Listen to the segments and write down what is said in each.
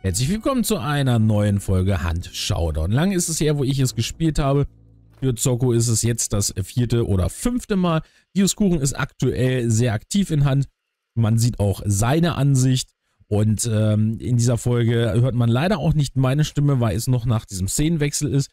Herzlich willkommen zu einer neuen Folge Hand Showdown. Lang ist es her, wo ich es gespielt habe. Für Zocco ist es jetzt das vierte oder fünfte Mal. Dioskuchen ist aktuell sehr aktiv in Hand. Man sieht auch seine Ansicht. Und ähm, in dieser Folge hört man leider auch nicht meine Stimme, weil es noch nach diesem Szenenwechsel ist.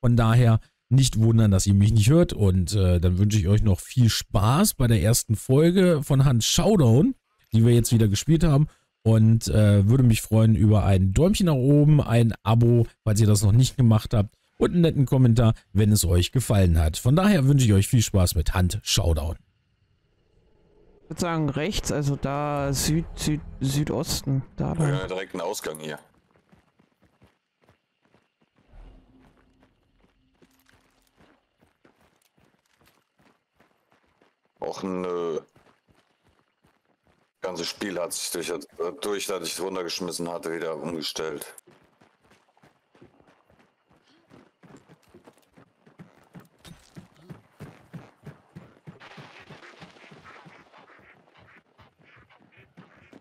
Von daher nicht wundern, dass ihr mich nicht hört. Und äh, dann wünsche ich euch noch viel Spaß bei der ersten Folge von Hand Showdown, die wir jetzt wieder gespielt haben. Und äh, würde mich freuen über ein Däumchen nach oben, ein Abo, falls ihr das noch nicht gemacht habt. Und einen netten Kommentar, wenn es euch gefallen hat. Von daher wünsche ich euch viel Spaß mit Hand Showdown. Ich würde sagen rechts, also da Süd, Süd, Südosten. Da. Ja, direkt einen Ausgang hier. Auch ein äh, ganzes Spiel hat sich durch, durch, dass ich es runtergeschmissen hatte, wieder umgestellt.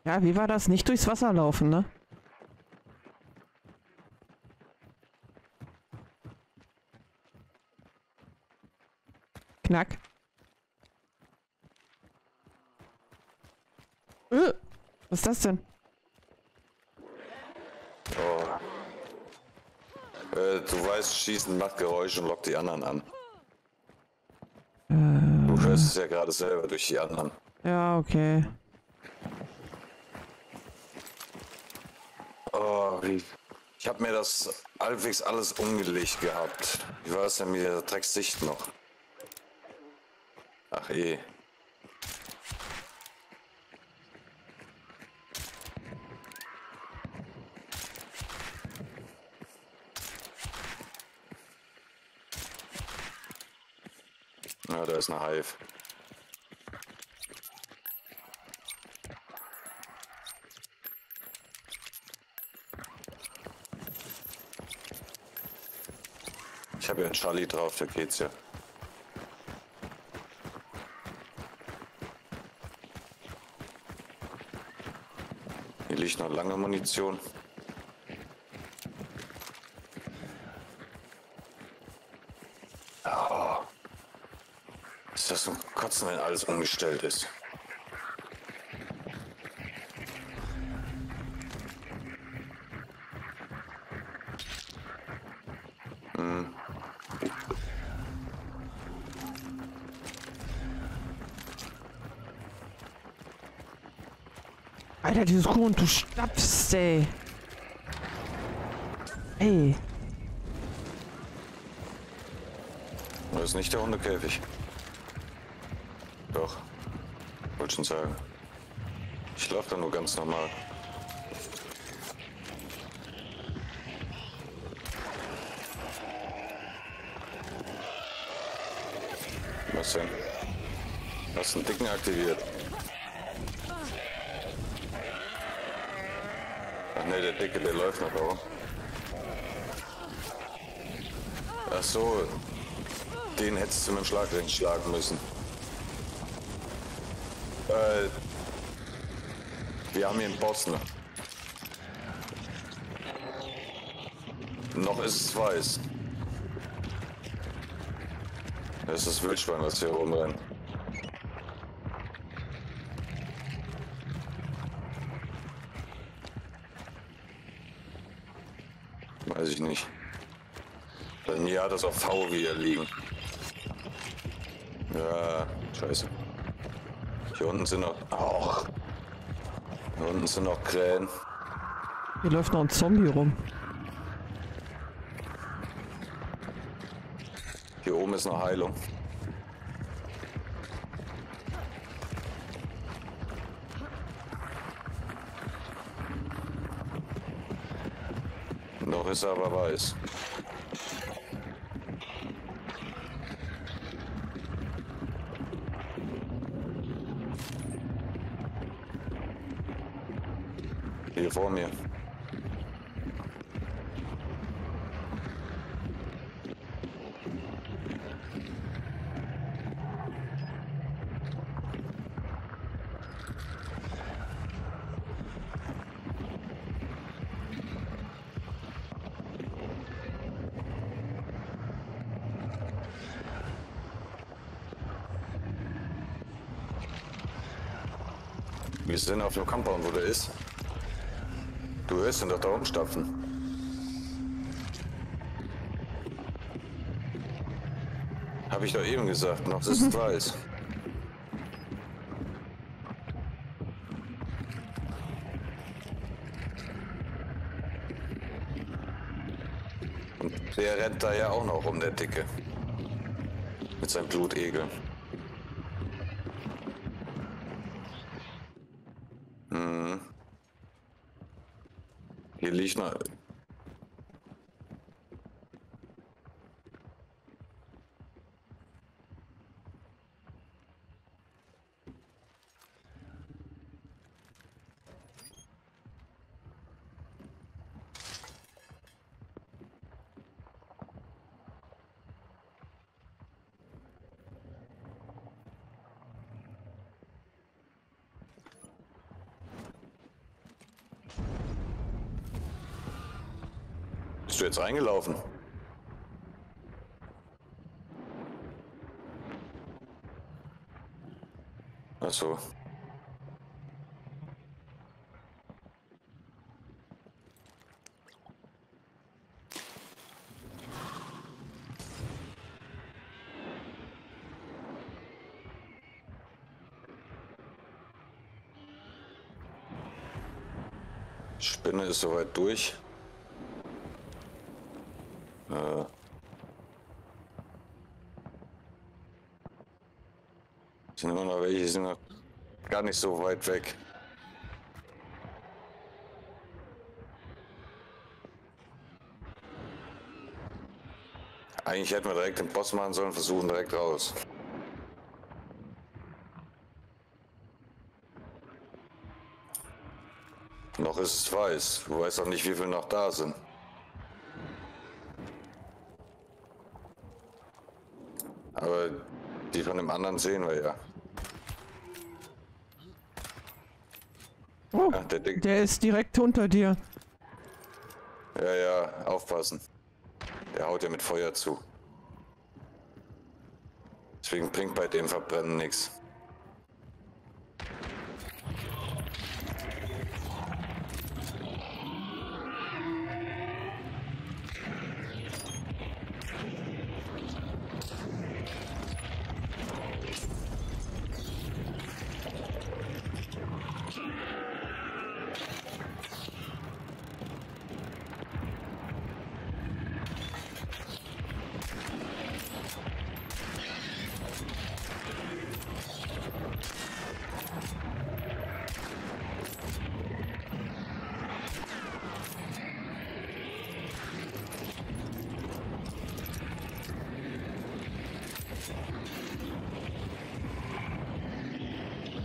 Ja, wie war das? Nicht durchs Wasser laufen, ne? Knack. Äh, was ist das denn? Oh. Äh, du weißt, Schießen macht Geräusche und lockt die anderen an. Äh, Du hörst es ja gerade selber durch die anderen. ja, okay. Oh, wie. Ich habe mir das halbwegs alles umgelegt gehabt. Wie war es denn mit der Drecksicht noch? Ach eh. Ja, da ist eine Hive. Ich habe ja einen Charlie drauf, da geht's ja. Hier liegt noch lange Munition. Oh. Ist das ein Kotzen, wenn alles umgestellt ist? Alter, dieses Kuhn, du stapfst, ey. Ey. Das ist nicht der Hundekäfig. Doch. Schon sagen. Ich laufe da nur ganz normal. Was denn? Hast einen Dicken aktiviert? Ach ne, der Dicke, der läuft noch, aber. Ach so, den hättest du mit dem Schlagring schlagen müssen. Äh, wir haben hier einen Boss, ne? Noch ist es weiß. Das ist Wildschwein, was hier rumrennt. Weiß ich nicht. Dann hier hat das auf V wieder liegen. Ja, scheiße. Hier unten sind noch. Auch. Hier unten sind noch Krähen. Hier läuft noch ein Zombie rum. Hier oben ist noch Heilung. Noch ist er aber weiß. vor mir. Wir sind auf dem Compound, wo der ist. Hörst ihn doch da unten stapfen. Hab ich doch eben gesagt, noch ist weiß. Und der rennt da ja auch noch rum, der Dicke. Mit seinem Blutegel. Hm. Hier liegt Bist du jetzt reingelaufen? Ach so. Spinne ist soweit durch. Äh. Sind immer noch welche, sind noch gar nicht so weit weg. Eigentlich hätten wir direkt den Boss machen sollen, versuchen direkt raus. Noch ist es weiß. Du weißt auch nicht, wie viele noch da sind. Aber die von dem anderen sehen wir ja. Oh, ja der, ist direkt unter dir. ja, ja, aufpassen. Der haut ja mit Feuer zu. Deswegen bringt bei dem Verbrennen nichts.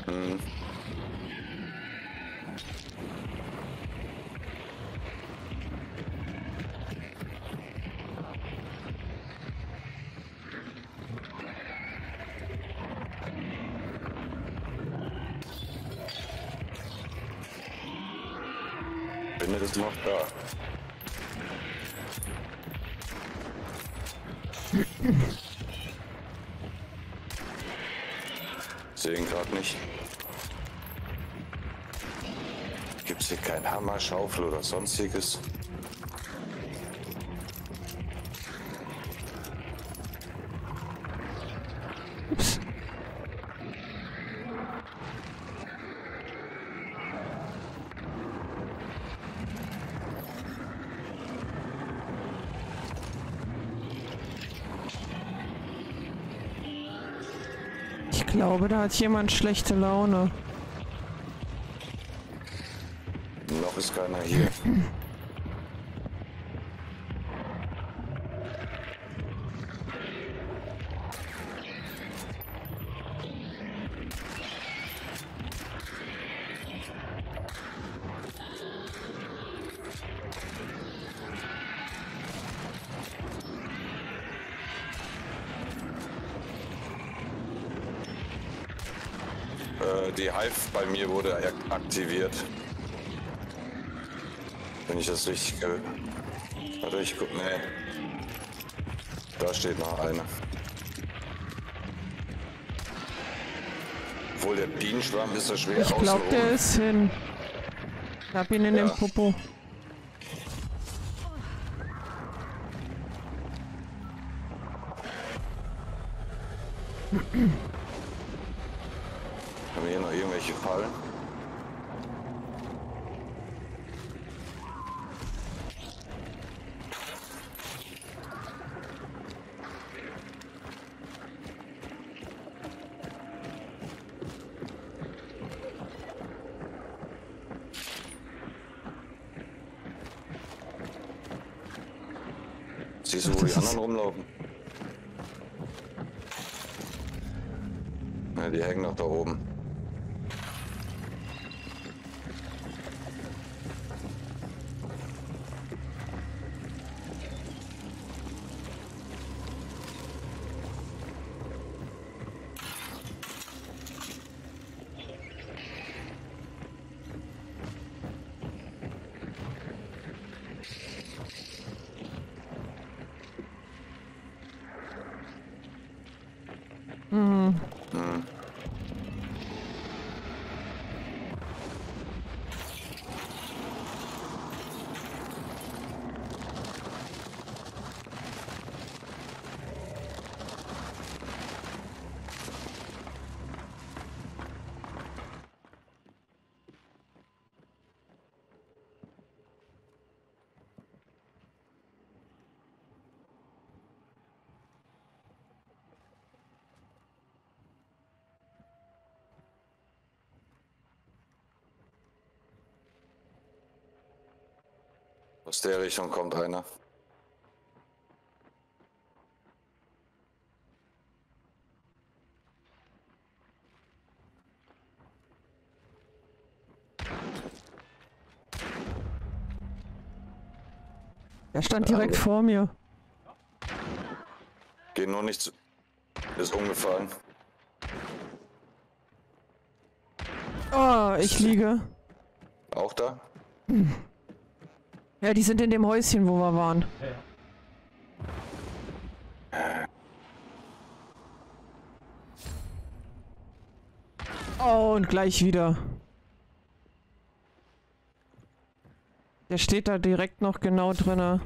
Bin ist noch da. Sehe ihn gerade nicht. Gibt es hier keinen Hammer, Schaufel oder sonstiges? Ups. Ich glaube, da hat jemand schlechte Laune. Keiner hier. Äh, die Hive bei mir wurde ak- aktiviert. Wenn ich das richtig. ge- Warte, ich guck. Nee. Da steht noch eine. Wo Obwohl der Bienenschwarm ist ja schwer Ich glaube, der ist hin. Ich hab ihn in Ja. den Popo. Siehst du, wo Ach, die das ist- anderen rumlaufen? Aus der Richtung kommt einer. Er stand direkt vor mir. Geh nur nicht zu. Ist umgefallen. Oh, ich liege. Auch da? Ja, die sind in dem Häuschen, wo wir waren. Oh, und gleich wieder. Der steht da direkt noch genau drinne.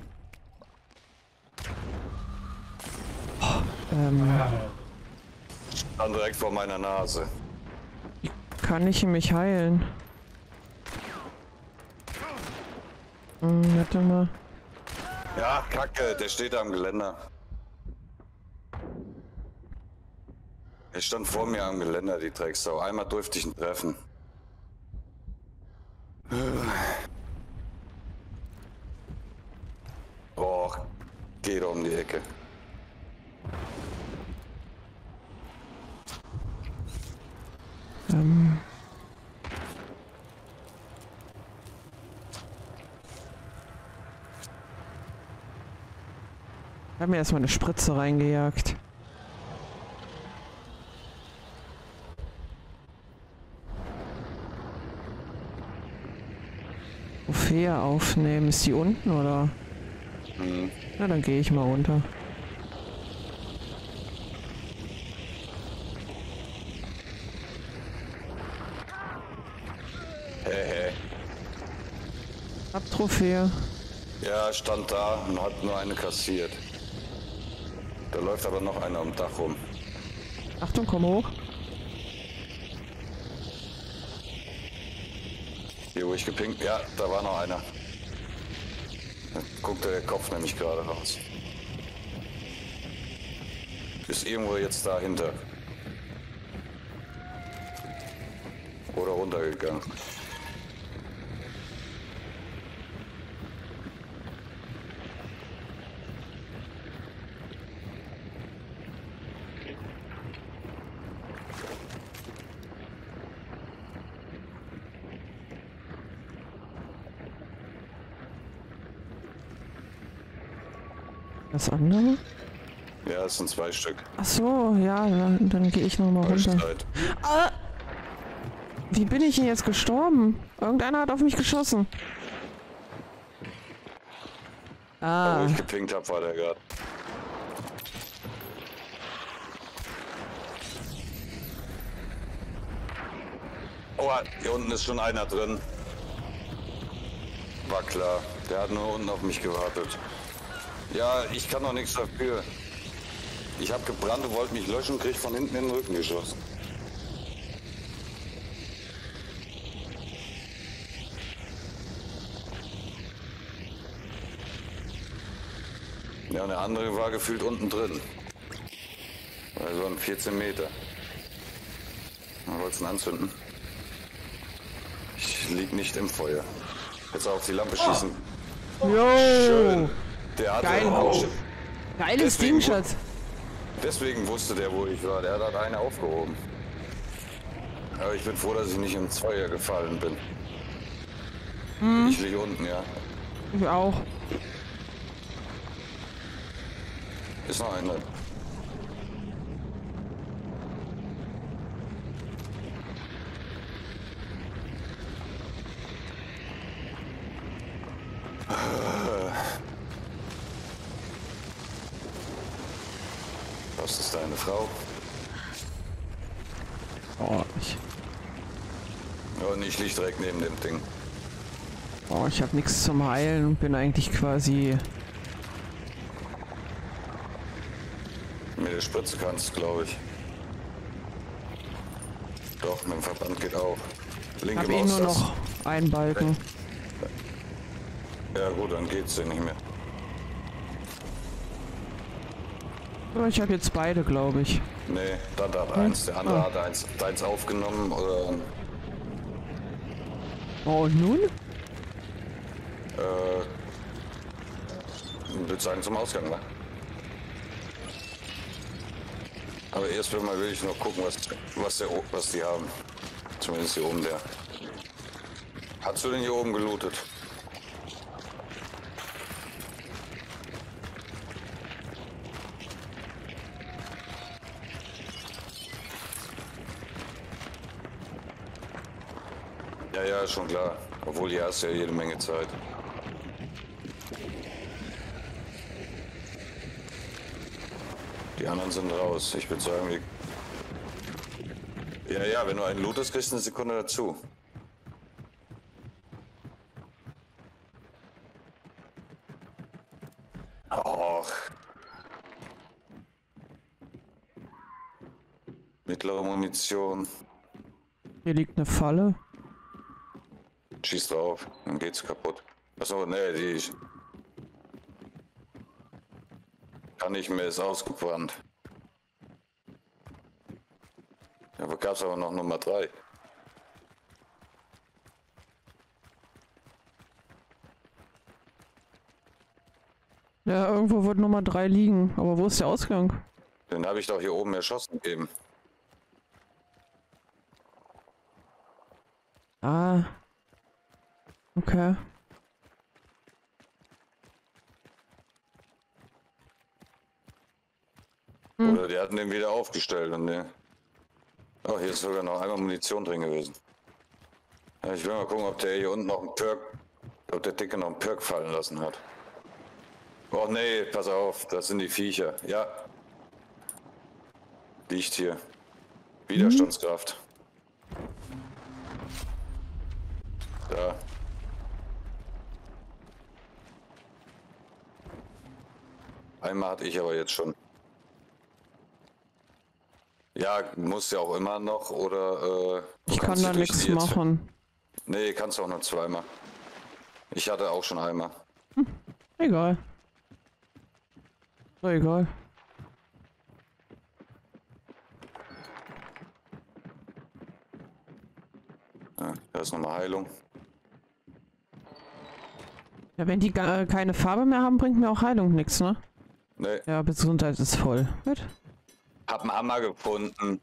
Oh, ähm, Dann direkt vor meiner Nase. kann ich mich heilen? Hm, warte mal. Ja, Kacke, der steht da am Geländer. Er stand vor mir am Geländer, die Drecksau. Einmal durfte ich ihn treffen. Och, geht um die Ecke. Ähm. Mir erstmal eine Spritze reingejagt. Trophäe aufnehmen. Ist die unten oder? Hm. Na, dann gehe ich mal runter. Hä, hä. Hab Trophäe. Ja, stand da und hat nur eine kassiert. Da läuft aber noch einer am Dach rum. Achtung, komm hoch. Hier, wo ich gepinkt. Ja, da war noch einer. Da guckte der Kopf nämlich gerade raus. Ist irgendwo jetzt dahinter. Oder runtergegangen. Das andere? Ja, es sind zwei Stück. Ach so, ja, dann, dann gehe ich noch mal runter. Ah! Wie bin ich denn jetzt gestorben? Irgendeiner hat auf mich geschossen. Da, wo Ah, ich gepinkt habe, war der gerade. Oh, hier unten ist schon einer drin. War klar. Der hat nur unten auf mich gewartet. Ja, ich kann doch nichts dafür. Ich habe gebrannt und wollte mich löschen, krieg von hinten in den Rücken geschossen. Ja, und der andere war gefühlt unten drin. Also ein 14 Meter. Man wollte ihn anzünden. Ich lieg nicht im Feuer. Jetzt auf die Lampe schießen. Jo! Schön. Der hatte Geil. auch. Geiles Deswegen- Ding, Schatz. Deswegen wusste der, wo ich war. Der hat eine aufgehoben. Aber ich bin froh, dass ich nicht ins Feuer gefallen bin. Ich liege unten, ja. Ich auch. Ist noch einer. Frau? Oh, ich, Und ich lieg direkt neben dem Ding. oh, ich habe nichts zum Heilen und bin eigentlich quasi. Mit der Spritze kannst, glaube ich. Doch, mit dem Verband geht auch. Linke Habe eh nur noch einen Balken. Ja gut, dann geht's dir nicht mehr. Aber ich habe jetzt beide, glaube ich. Nee, dann hat eins. Der andere Ah. hat eins, eins aufgenommen oder Oh, und nun? äh, ich würde sagen zum Ausgang, ne? Aber erst mal will ich noch gucken, was, was, der, was die haben. Zumindest hier oben der. Hast du den hier oben gelootet? Schon klar. Obwohl hier hast du ja jede Menge Zeit. Die anderen sind raus. Ich würde sagen, wir. Ja, ja, wenn du einen lootest, kriegst eine Sekunde dazu. Och. Mittlere Munition. Hier liegt eine Falle. Schieß drauf, dann geht's kaputt. Achso, nee, die kann nicht mehr, ist ausgebrannt. Ja, aber gab's aber noch Nummer drei. Ja, irgendwo wird Nummer 3 liegen. Aber wo ist der Ausgang? Den habe ich doch hier oben erschossen eben. Ah. Okay. Oder die hatten den wieder aufgestellt und der. Oh, hier ist sogar noch einmal Munition drin gewesen. Ja, ich will mal gucken, ob der hier unten noch einen Perk, ob der Dicke noch einen Perk fallen lassen hat. Oh nee, pass auf, das sind die Viecher. Ja. Liegt hier. Widerstandskraft. Da. Einmal hatte ich aber jetzt schon. Ja, muss ja auch immer noch oder äh, Ich kann da nichts machen. Nee, kannst du auch nur zweimal. Ich hatte auch schon einmal. Egal. So, egal. Ja, da ist nochmal Heilung. Ja, wenn die äh, keine Farbe mehr haben, bringt mir auch Heilung nichts, ne? Nee, Ja, Gesundheit ist voll. Gut. hab einen Hammer gefunden.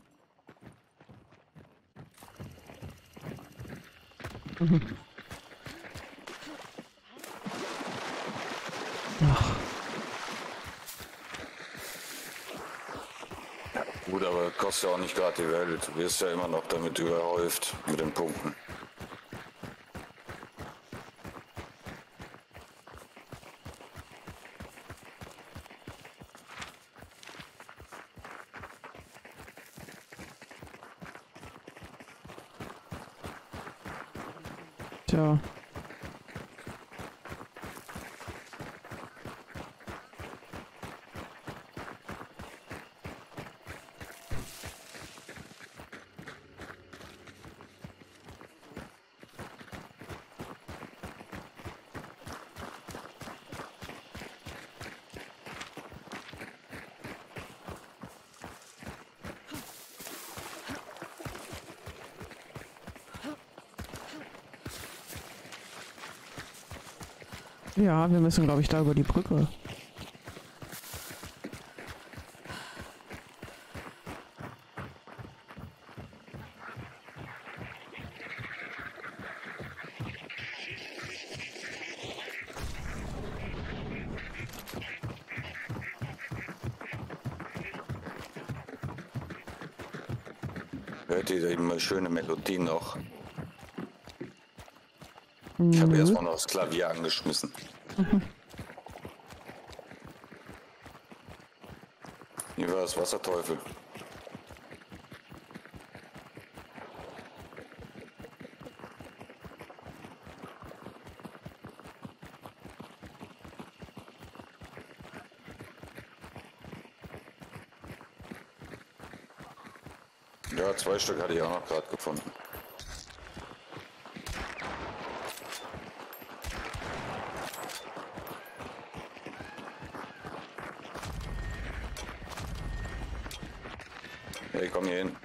Gut, aber kostet ja auch nicht gerade die Welt. Du wirst ja immer noch damit überhäuft mit den Punkten. Ja, wir müssen, glaube ich, da über die Brücke. Hört ihr immer schöne Melodie noch? Ich habe erstmal noch das Klavier angeschmissen. Hier war das Wasserteufel. Ja, zwei Stück hatte ich auch noch gerade gefunden. Komm hier hin.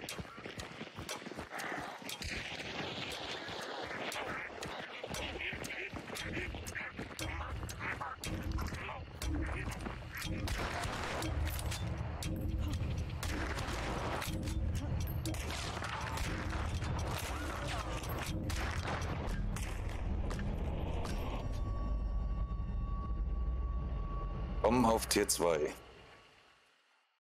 Komm auf Tier 2.